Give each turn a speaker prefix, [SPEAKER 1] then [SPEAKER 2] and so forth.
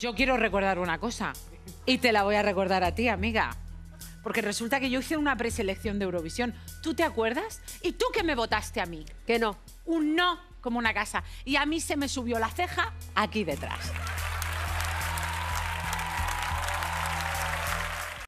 [SPEAKER 1] Yo quiero recordar una cosa y te la voy a recordar a ti, amiga. Porque resulta que yo hice una preselección de Eurovisión. ¿Tú te acuerdas? ¿Y tú que me votaste a mí?
[SPEAKER 2] Que no.
[SPEAKER 1] Un no como una casa. Y a mí se me subió la ceja aquí detrás.